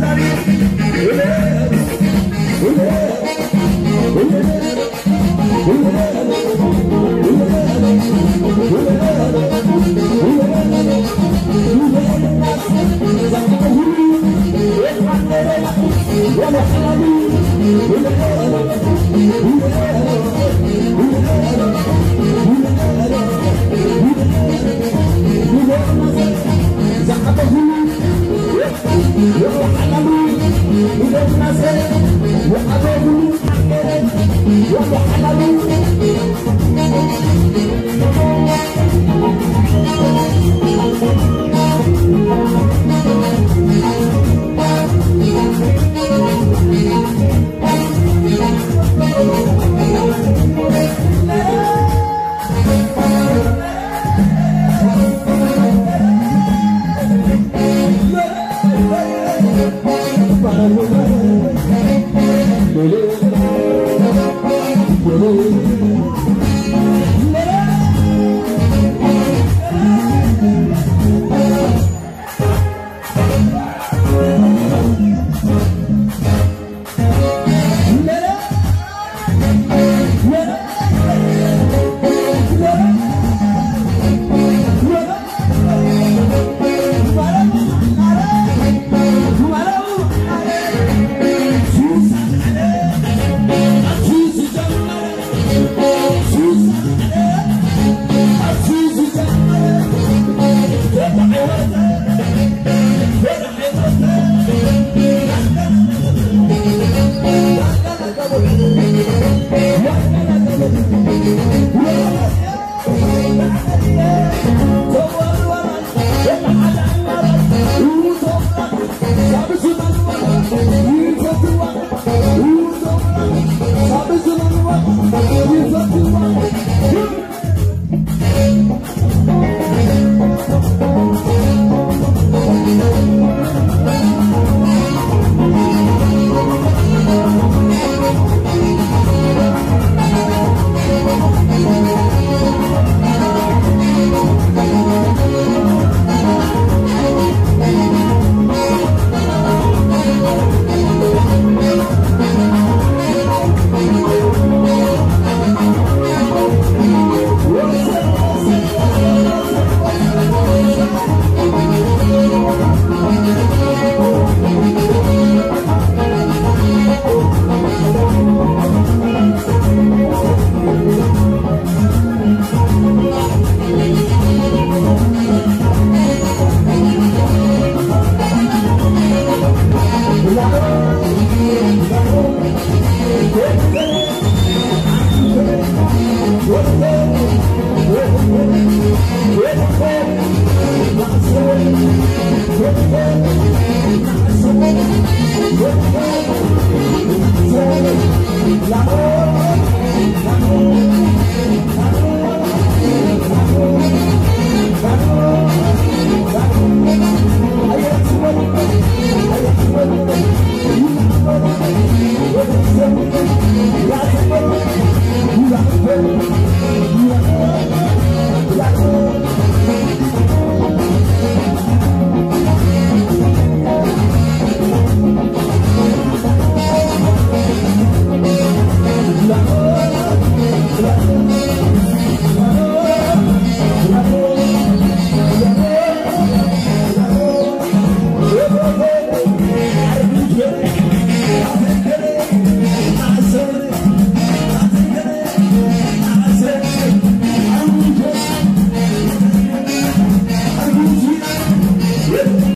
David. Lulu.